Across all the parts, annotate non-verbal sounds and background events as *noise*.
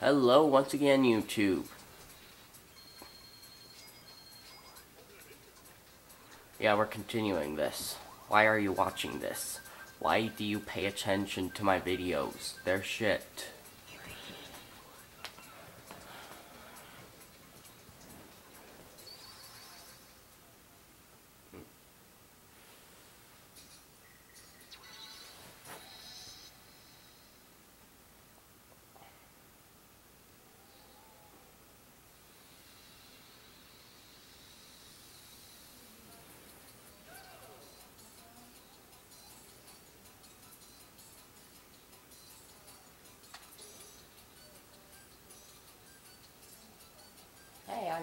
Hello once again, YouTube. Yeah, we're continuing this. Why are you watching this? Why do you pay attention to my videos? They're shit.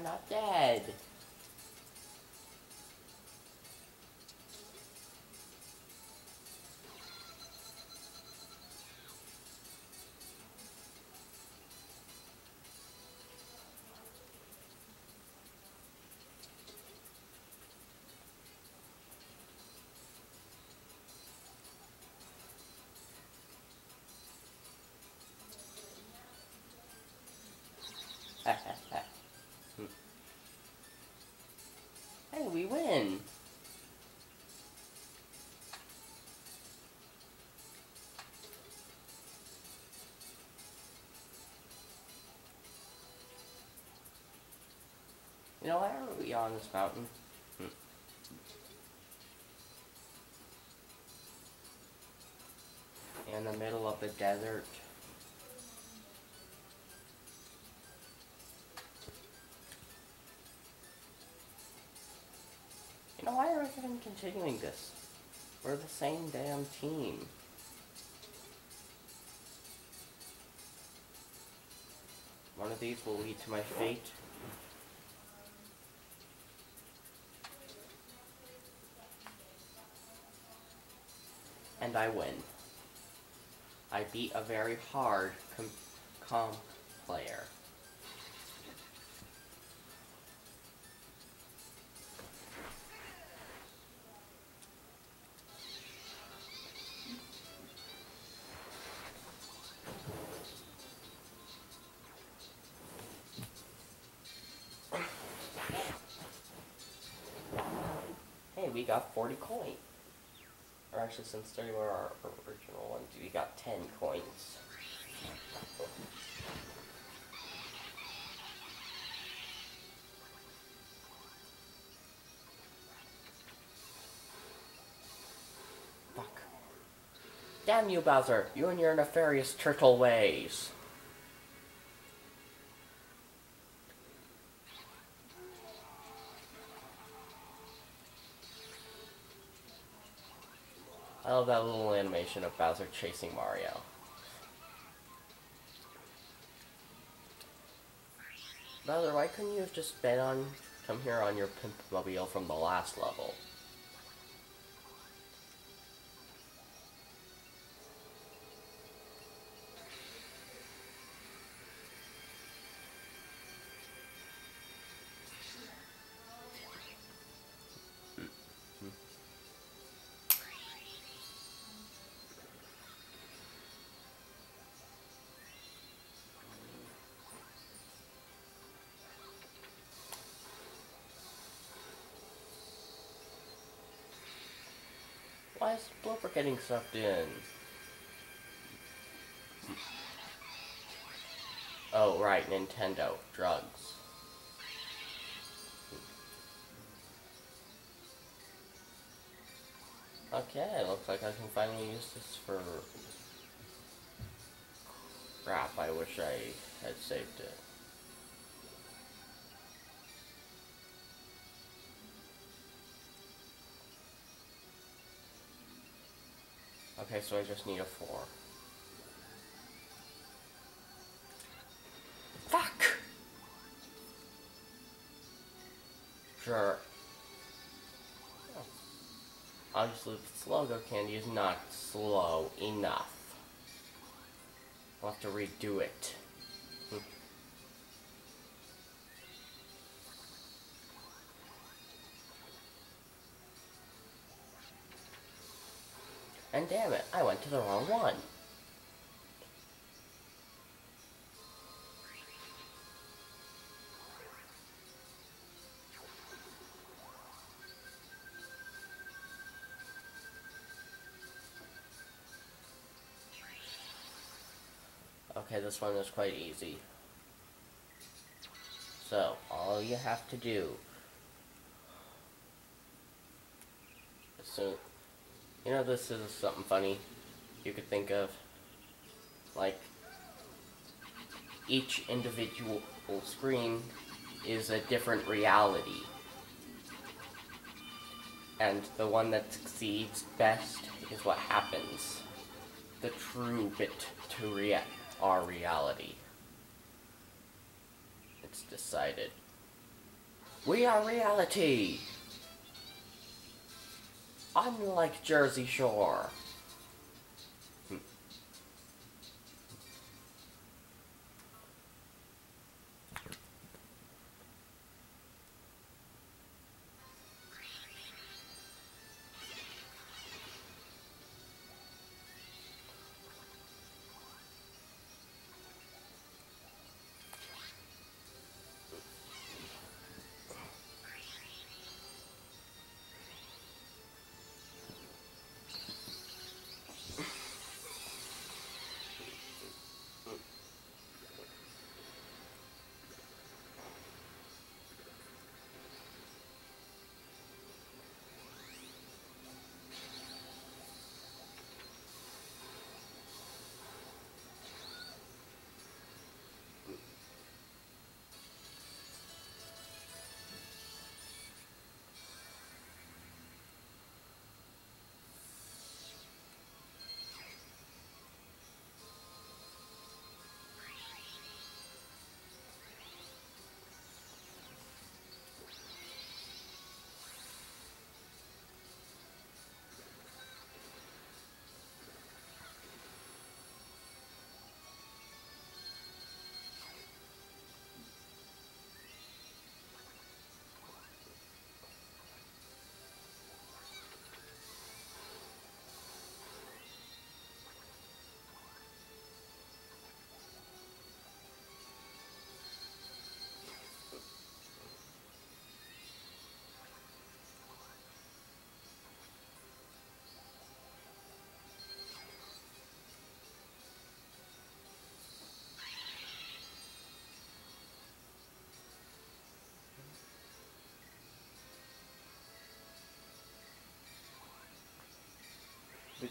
Not dead. hey, *laughs* we win. You know, why are we on this mountain? In the middle of the desert. Continuing this? We're the same damn team. One of these will lead to my fate. And I win. I beat a very hard com, player. We got 40 coins. Or actually, since they were our original ones, we got 10 coins. Fuck. Damn you, Bowser! You and your nefarious turtle ways! Love that little animation of Bowser chasing Mario. Bowser, why couldn't you have just been on, come here on your Pimp Mobile from the last level? Why is getting sucked in? Oh, right, Nintendo. Drugs. Okay, looks like I can finally use this for... Crap, I wish I had saved it. Okay, so I just need a four. Fuck! Sure. Obviously, Slowgo Candy is not slow enough. I'll have to redo it. And damn it, I went to the wrong one. Okay, this one is quite easy. So, all you have to do... So, you know this is something funny you could think of? Like, each individual screen is a different reality. And the one that succeeds best is what happens. The true bit to rea our reality. It's decided. We are reality! Unlike Jersey Shore.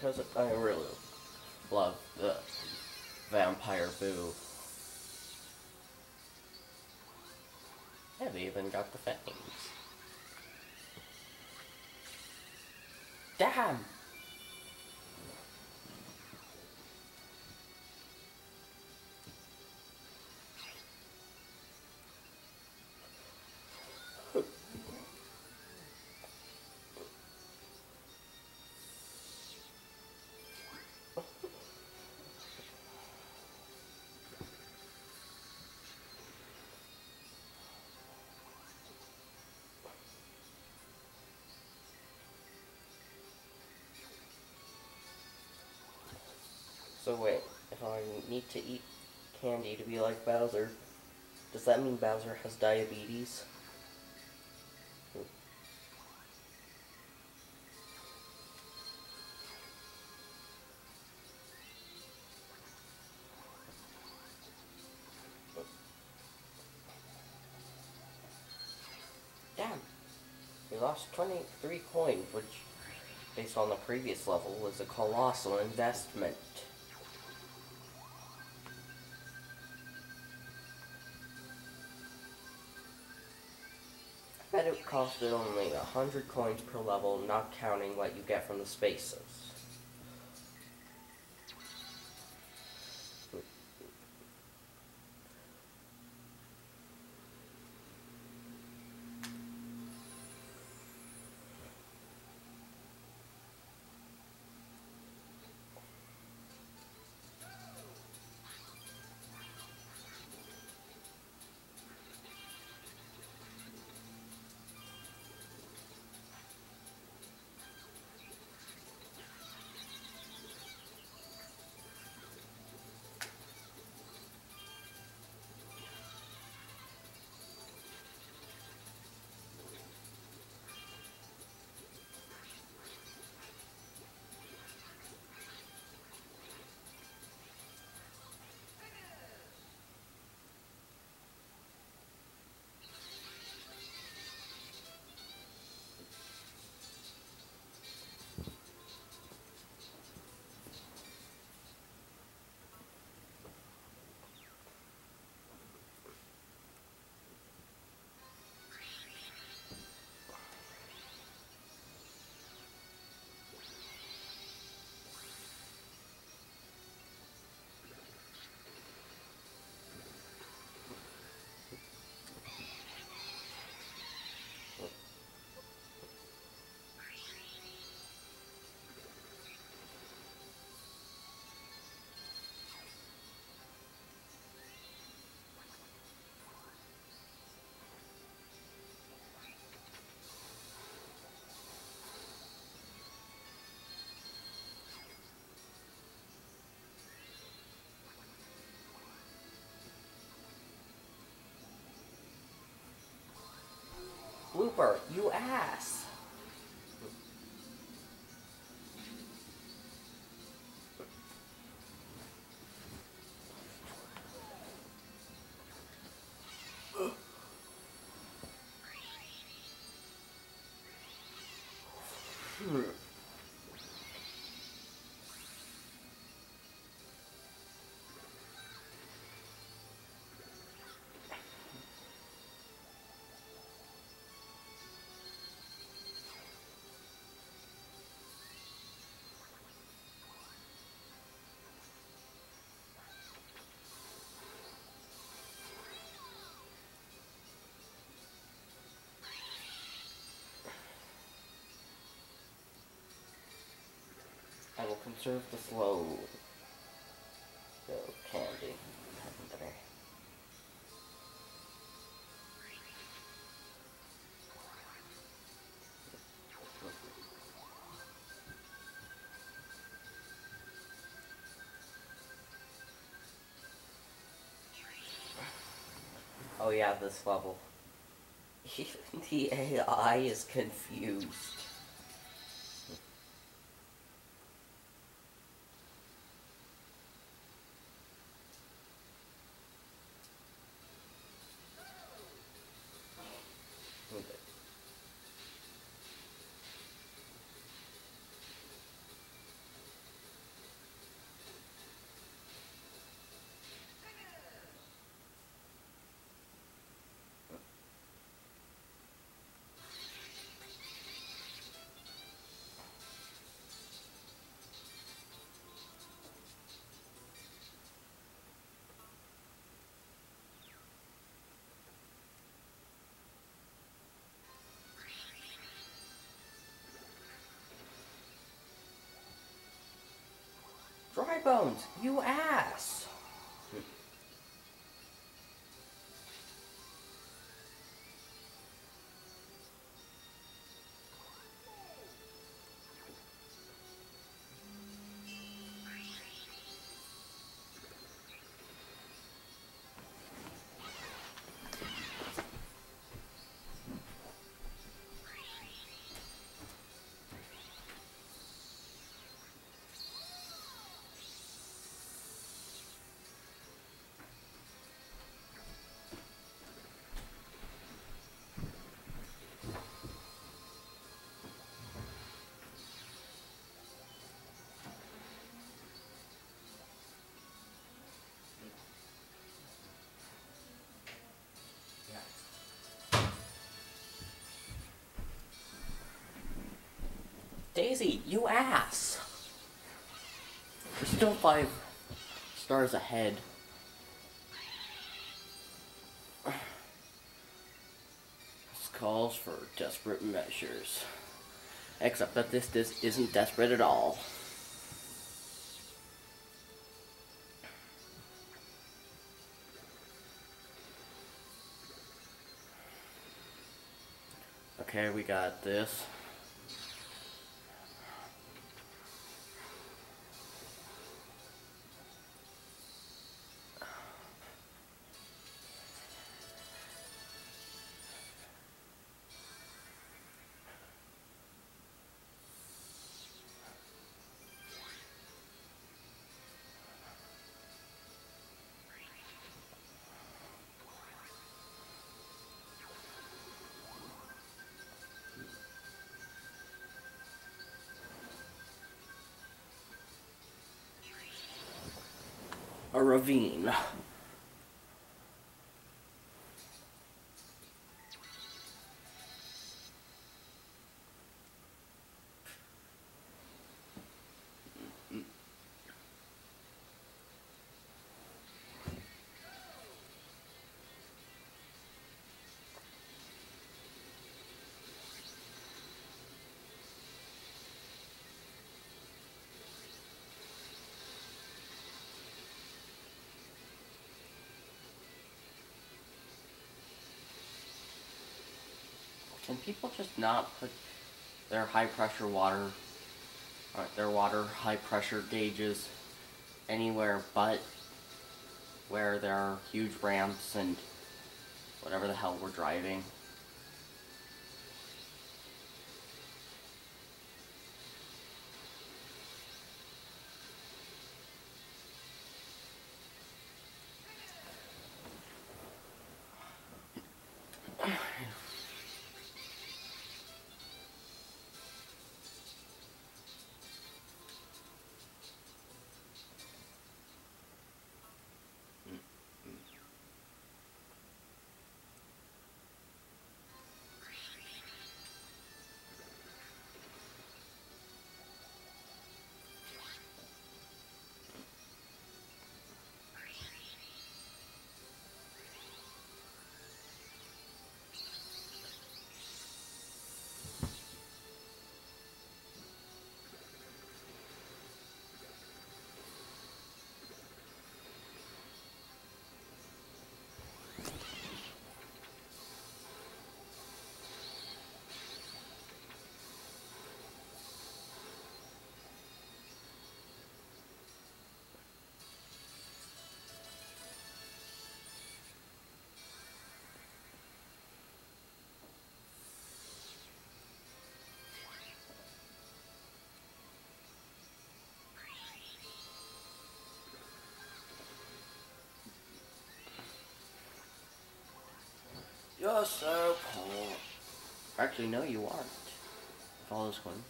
Because I really love the Vampire Boo. I've even got the fangs. Damn! So wait, if I need to eat candy to be like Bowser, does that mean Bowser has diabetes? Damn! We lost 23 coins, which, based on the previous level, was a colossal investment. Costed only a hundred coins per level, not counting what you get from the spaces. You ass! Conserve the slow. So, candy. Oh yeah, this level. *laughs* the AI is confused. Bones, you ass! Daisy, you ass! We're still five stars ahead. This calls for desperate measures. Except that this, this isn't desperate at all. Okay, we got this. Ravine. Can people just not put their high pressure water, or their water high pressure gauges anywhere but where there are huge ramps and whatever the hell we're driving? You're so poor. Actually, no, you aren't. Follow this one.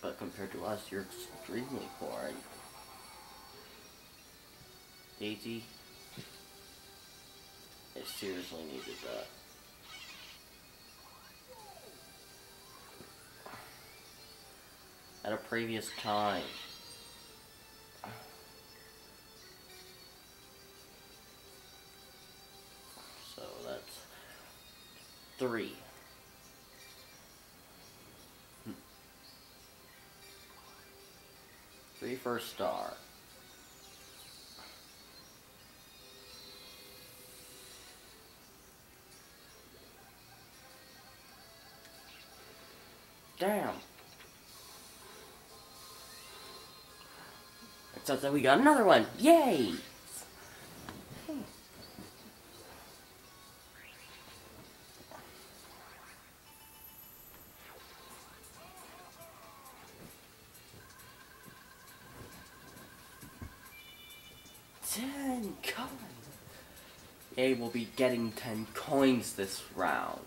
But compared to us, you're extremely poor. Daisy, it seriously needed that. At a previous time. Three. Hmm. Three a star. Damn. It says that we got another one. Yay! We'll be getting ten coins this round.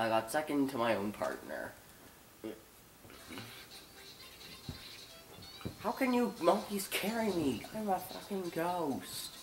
I got second to my own partner. How can you monkeys carry me? I'm a fucking ghost.